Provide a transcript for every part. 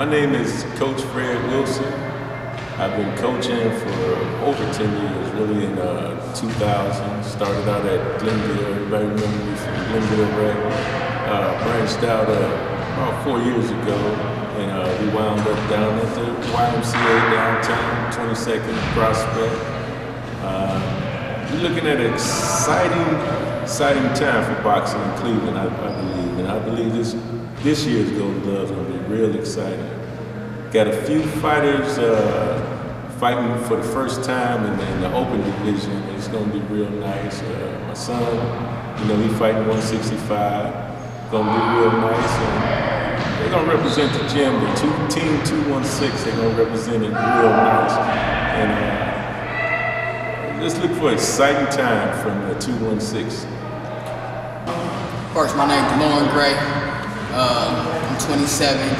My name is Coach Fred Wilson. I've been coaching for over 10 years, really in uh, 2000. Started out at Glenville, everybody remember me from Glenville Rec. Uh, branched out uh, about four years ago, and uh, we wound up down at the YMCA downtown, 22nd Prospect. Uh, we're looking at an exciting, exciting time for boxing in Cleveland, I, I believe. And I believe this this year's Golden Gloves to be real exciting. Got a few fighters uh, fighting for the first time in the, in the open division. It's going to be real nice. Uh, my son, you know, he's fighting 165. Going to be real nice. And they're going to represent the gym. The two, Team 216, they're going to represent it real nice. And uh, let's look for exciting time from the 216. First, my name is DeLorean Gray. Um, I'm 27,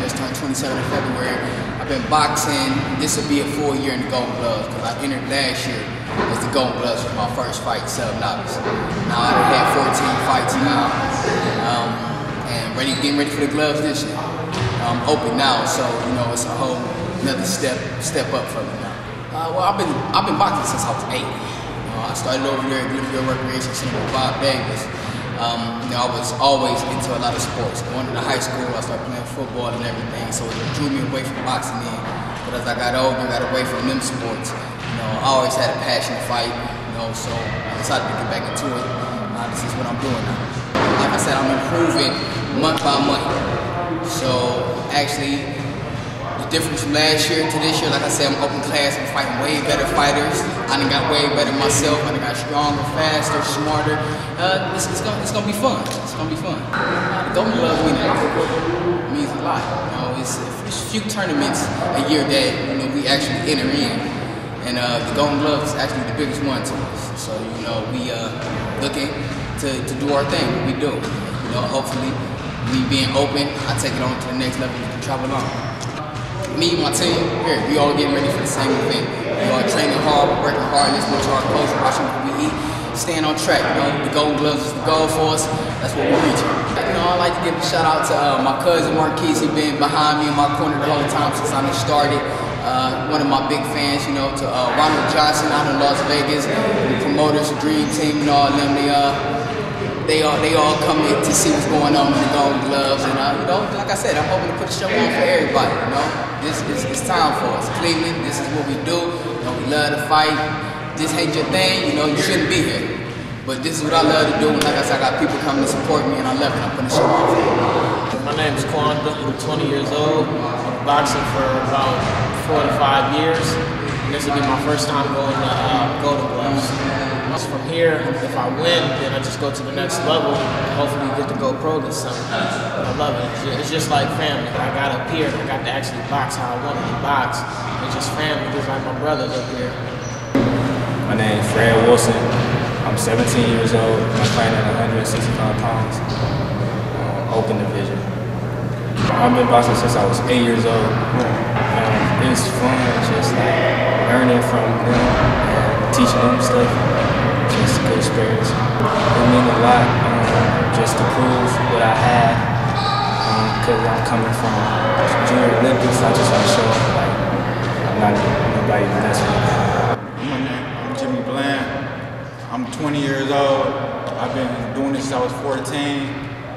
just turned 27 in February. I've been boxing. This will be a full year in the Golden Gloves because I entered last year as the Golden Gloves for my first fight, sub novice. Now I've had 14 fights now, um, and ready, getting ready for the gloves this year. I'm open now, so you know it's a whole another step step up for me now. Uh, well, I've been I've been boxing since I was eight. I started over there at Glenville Recreation Center with Bob Davis. Um, you know, I was always into a lot of sports. Going to high school, I started playing football and everything, so it drew me away from boxing then. But as I got older, I got away from them sports, you know, I always had a passion to fight, you know, so I decided to get back into it. Uh, this is what I'm doing now. Like I said, I'm improving month by month. So actually, difference from last year to this year, like I said, I'm open class, I'm fighting way better fighters. I done got way better myself, I done got stronger, faster, smarter. Uh, it's, it's, gonna, it's gonna be fun. It's gonna be fun. The Golden Glove a lot. It means a lot. You know, it's, it's few tournaments a year that you know we actually enter in. And uh, the Golden Glove is actually the biggest one to us. So, you know, we uh, looking to, to do our thing, what we do. You know, hopefully, me being open, I take it on to the next level and travel on me, my team, here, we all getting ready for the same event. We all training hard, working hard, listening to our coach, watching what we eat, staying on track. You know, the Golden Gloves is the goal for us. That's what we're reaching. You know, I like to give a shout out to uh, my cousin Marquise. He's been behind me in my corner the whole time since I started. Uh, one of my big fans, you know, to uh, Ronald Johnson out in Las Vegas, the promoters, Dream Team, and all them. They, uh, they all they all come in to see what's going on in the Golden Gloves, and uh, you know, like I said, I'm hoping to put the show on for everybody. You know, this is it's time for us, Cleveland. This is what we do. You know, we love to fight. This ain't your thing. You know, you shouldn't be here. But this is what I love to do. And like I said, I got people coming to support me, and I love it. I'm putting the show on. My name is Quanda. I'm 20 years old. I'm boxing for about four to five years. And this will be my first time going to uh, Golden Gloves. From here, if I win, then I just go to the next level and hopefully get to go pro this summer. I love it. It's just like family. I got up here, I got to actually box how I wanted to box. It's just family, just like my brothers up here. My name is Fred Wilson. I'm 17 years old. I'm fighting at 165 pounds, um, open division. I've been boxing since I was eight years old. Um, it's fun, just like learning from them and teaching them stuff. Experience. It means a lot um, just to prove what I had. Because um, I'm coming from Junior Olympics, I just want to show like I'm not nobody mess with me. I'm Jimmy Bland. I'm 20 years old. I've been doing this since I was 14.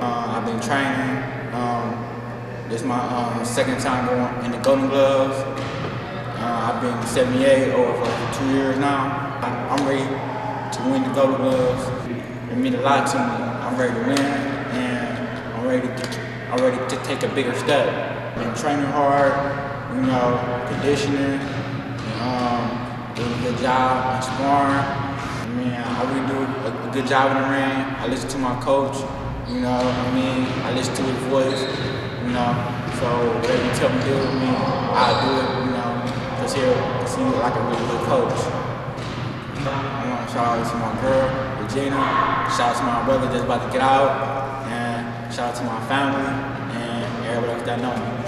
Uh, I've been training. Um, this is my um, second time going in the Golden Gloves. Uh, I've been 78 over for two years now. I'm ready win the Golden Gloves. It means a lot to me. I'm ready to win, and I'm ready to, I'm ready to take a bigger step. Been training hard, you know, conditioning, um, doing a good job in sparring. I mean, I really do a, a good job in the ring. I listen to my coach, you know, I mean, I listen to his voice you know. So whatever you tell me to do I'll do it, you know, because he'll, cause he's like a really good coach. I want to shout out to my girl, Regina. Shout out to my brother just about to get out. And shout out to my family and everybody else that know me.